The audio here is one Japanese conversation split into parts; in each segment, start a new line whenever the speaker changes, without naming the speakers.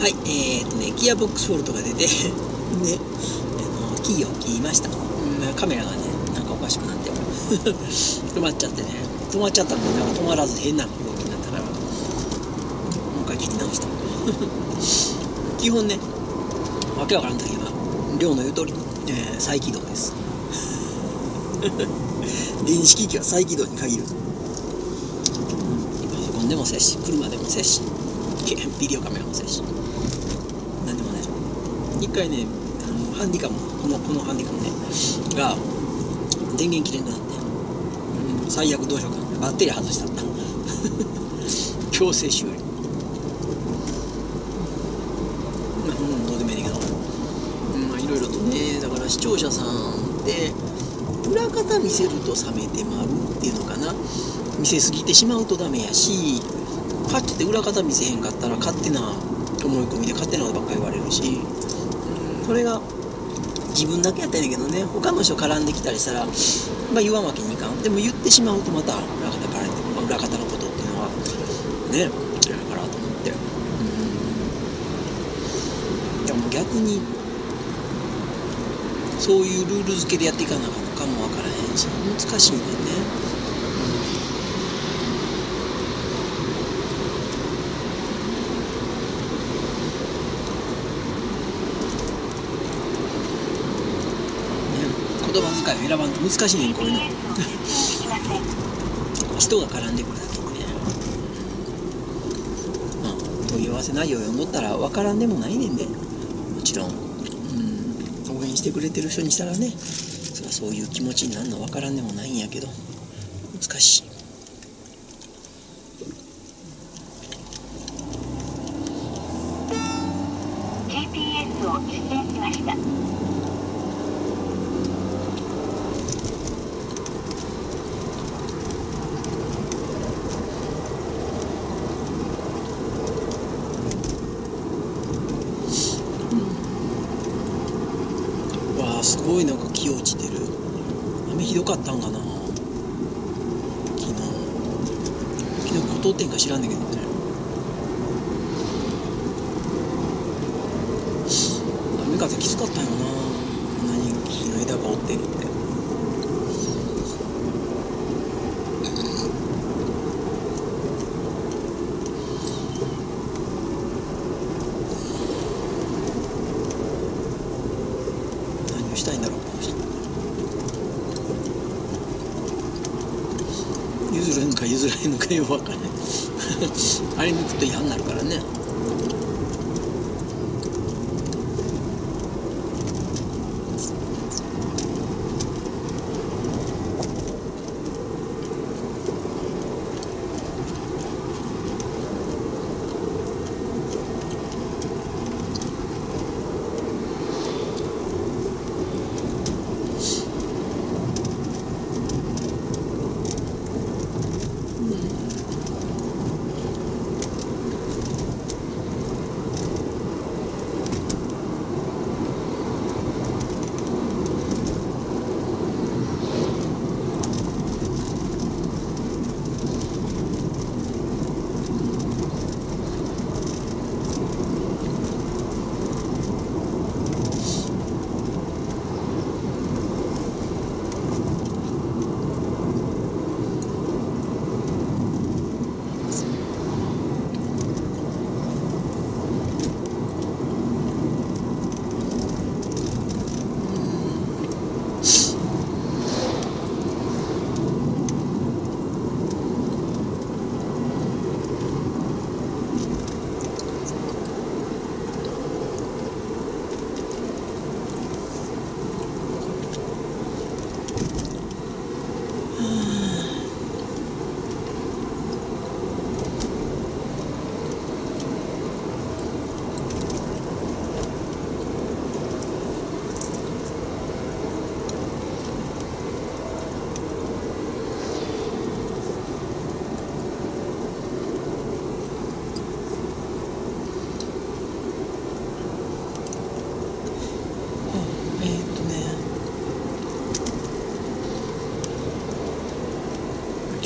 はいえー、っとねギアボックスフォルトが出て ねあのキーを切りました、うん、カメラがねなんかおかしくなって。止まっちゃってね。止まっちゃったんでなんか止まらず変な動きになったから。もう一回切り直した。基本ねわけわからん時は量の言う通り、えー、再起動です。電子機器は再起動に限る、パソコンでもせし車でもせしビデオカメラもせし一回ねハンディカムこのこのハンディカムねが電源切れなくなって、うん、最悪どうしようか。バッテリー外した。っ た強制修理まあうんどうでもいいけど、うん、まあいろいろとねだから視聴者さんで裏方見せると冷めてまうっていうのかな。見せすぎてしまうとダメやしかってて裏方見せへんかったら勝手な思い込みで勝手なことばっかり言われるし、うん、それが自分だけやったんやけどね。他の人絡んできたりしたら、まあ、言わんわけにいかん。でも言ってしまうとまた裏方かられて、ま、裏方のことっていうのはねやからと思って。うん。でも逆にそういうルール付けでやっていかなあかんのかもわからへんし難しいねんね言葉遣いを選ばんと難しいねんこういうの。人が絡んでくるだけにね。まあ問い合わせ内容を読んどったら分からんでもないねんで。もちろん、うん、応援してくれてる人にしたらね。そそういう気持ちになるの分からんでもないんやけど。難しい。
を実践しました
わあすごいなんか気落ちてる雨ひどかったんかな昨日昨日ことってんか知らんねんけどね雨風きつかったよなこんなに木の枝が折ってるって。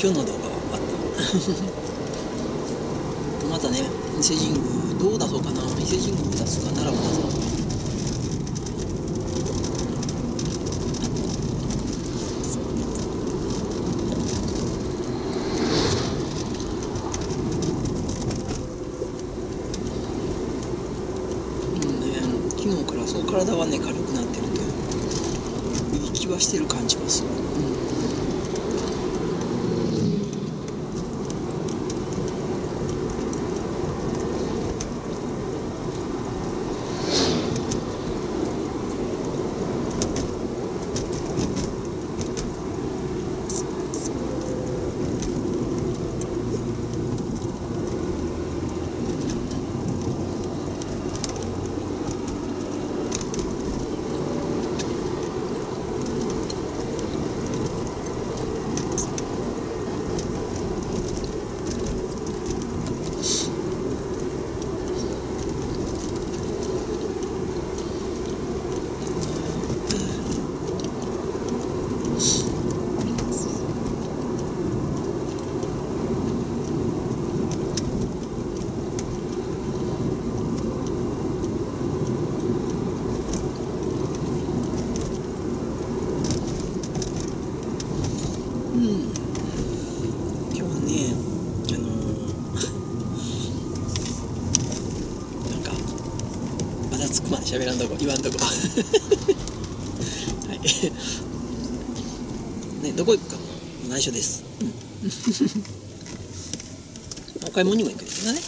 今日の動画はあった。またね伊勢神宮どう出そうかな伊勢神宮を出すか奈良も出そうかうね昨日からそう体はね軽くなってるけどいい気はしてる感じはする、喋らんとこ言わんとこ。はい。ねどこ行くか。も内緒です、うん。お買い物にも行くんですよね。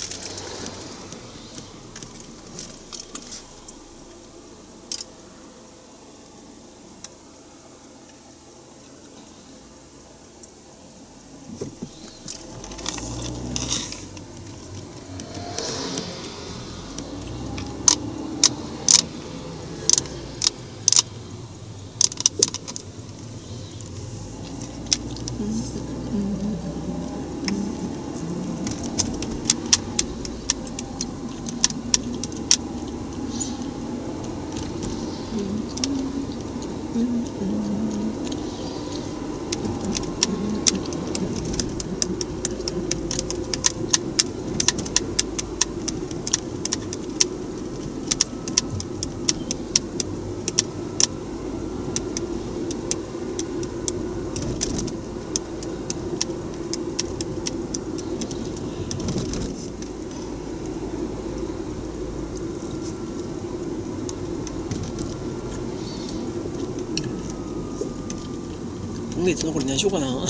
月残り何しようかな。ね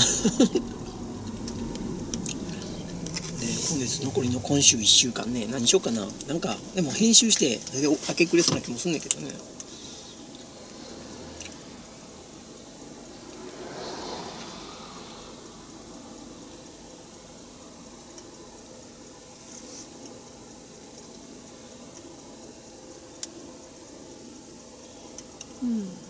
今月残りの今週1週間ね何しようかな。なんかでも編集して明け暮れそうな気もすんねんけどね。うん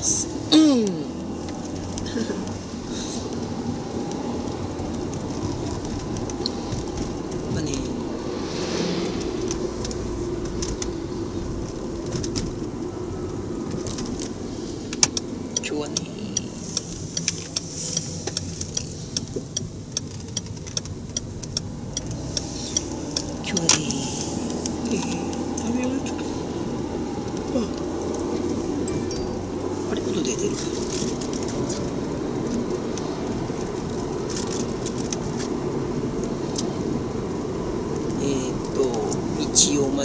いっぱいコメントありがとうございます。うん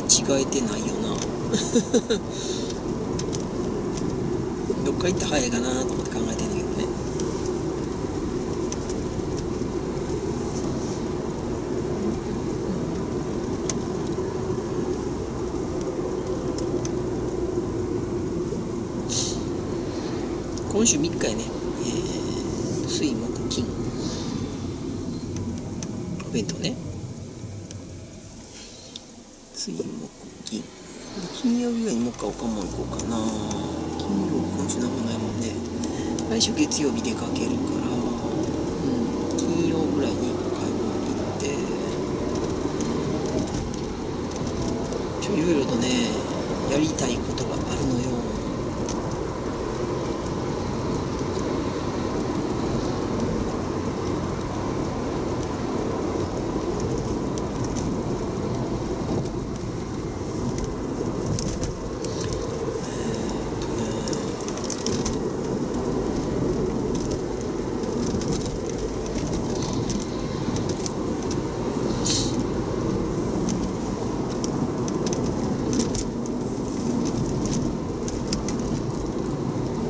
違えてないよなどっか行った早いかなと思って考えてんだけどね。今週3日やね、えー、水木金。お弁当ね水木金金曜日ぐらいにも行こうかな。金曜今週何もないもんね。来週月曜日出かけるから、うん、金曜ぐらいに買い物行って。ちょいろいろとねやりたいことがあるのよ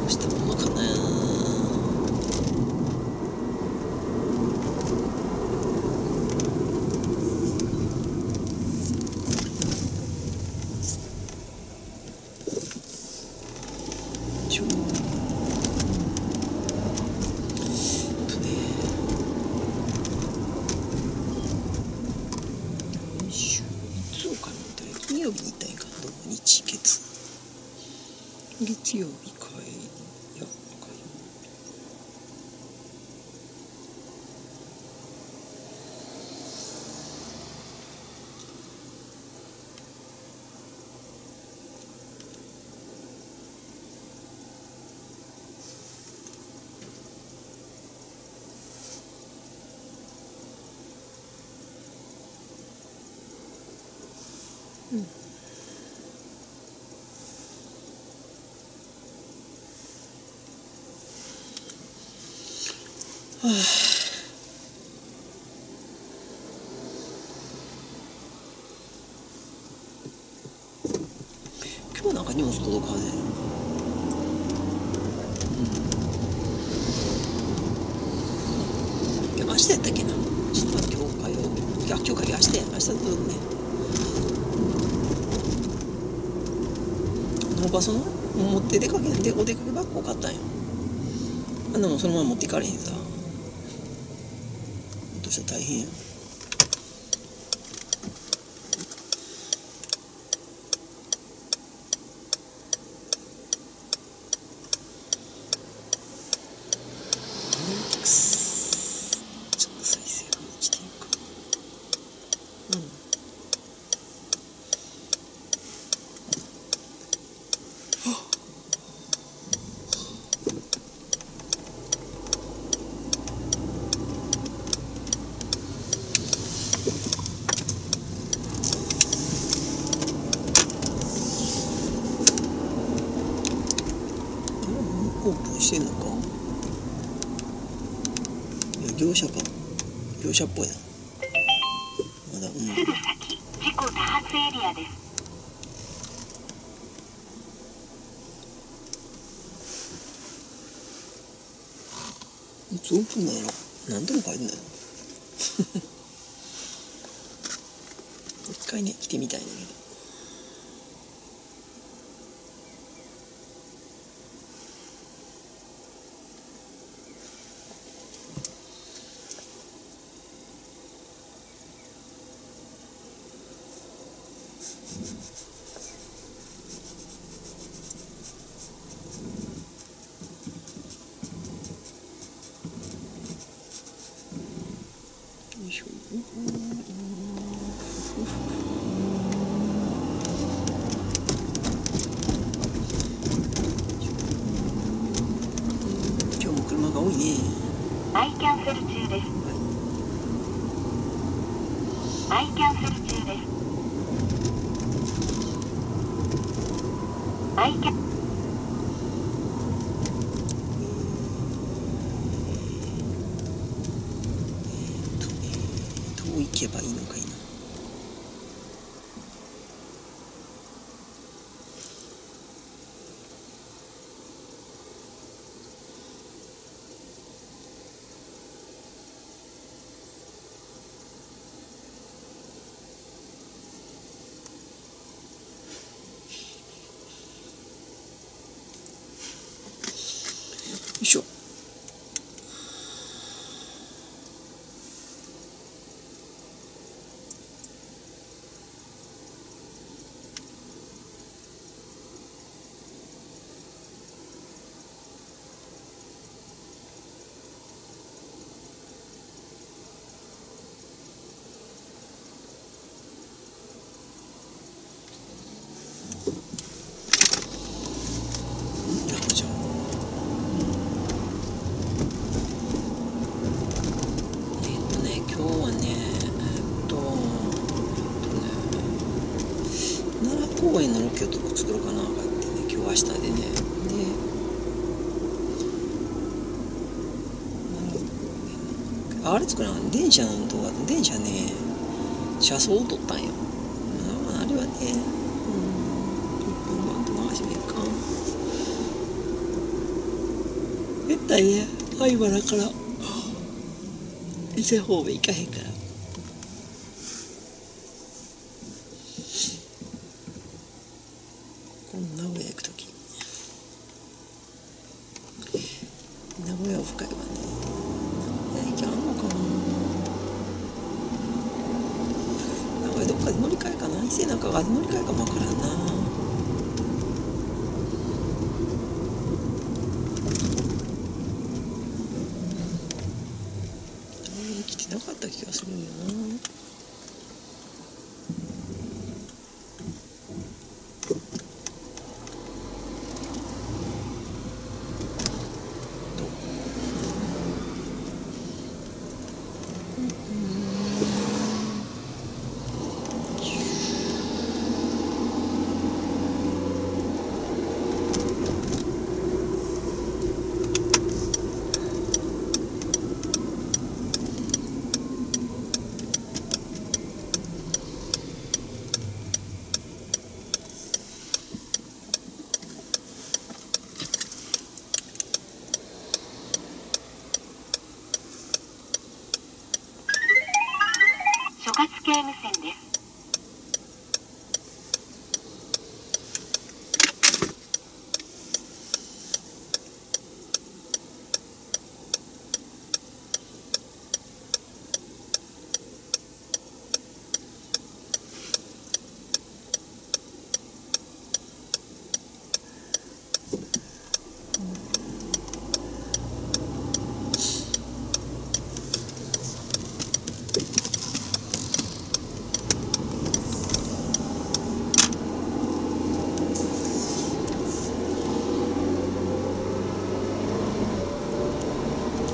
どうしたものかなちょっとね来週いつをかに行ったら金曜日に行ったんやから土日月月曜日帰りいや火曜今日なんか荷物届かねうん。明日やったっけな。明日今日火曜日。いや今日明日や明日届くね。ノーパソの持って出かけてお出かけバッグを買ったんよ。あんなもんそのまま持っていかれへんさ。どうしたら大変やくっすちょっと再生が落ちてるかうんオープンしてんのかいや業者か業者っぽいなまだうん。
すぐ先事故多発エリアです
いつオープンなん。やろ何でも書いてん。だよ一回ね来てみたいん。だけどよいしょ今日も車が多い。ね
アイキャンセル中です。アイキャンセル中です。アイキャン
どう行けばいいのかいな公園のロケを作ろうかなとかってね今日明日でね。であれ作らん電車の動画電車ね。車窓を撮ったんよ。あれはねうん。一本バンと流しめかん。絶対ね相原から伊勢方面行かへん。から今度名古屋行く時名古屋オフ会はね名古屋行きゃあんのかな名古屋どっかで乗り換えかあ乗り換えかも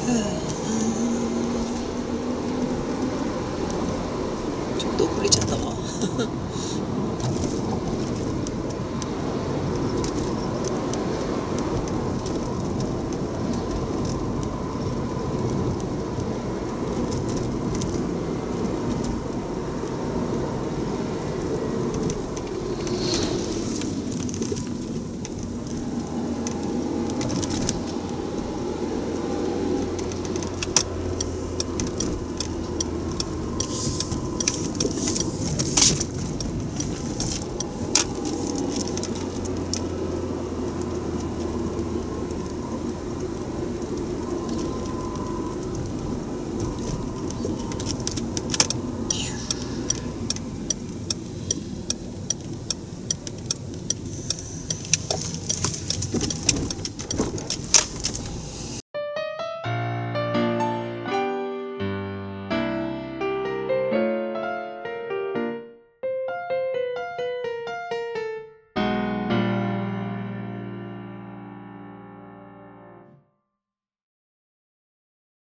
はあ